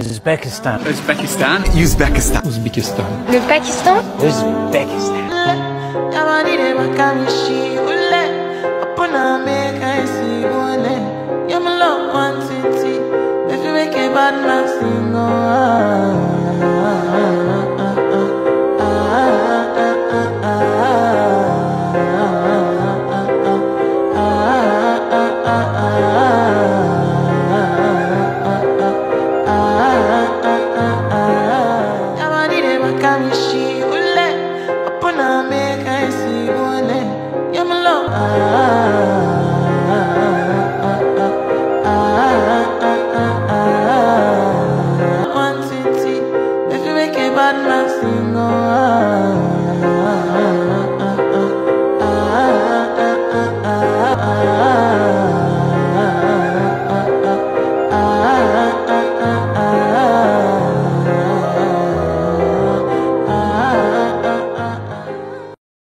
Uzbekistan. Uzbekistan. Uzbekistan. Uzbekistan. Le Pakistan Uzbekistan. Bad man, see nami shikule Apona meka isigule Ya mlo One city If you make a bad man single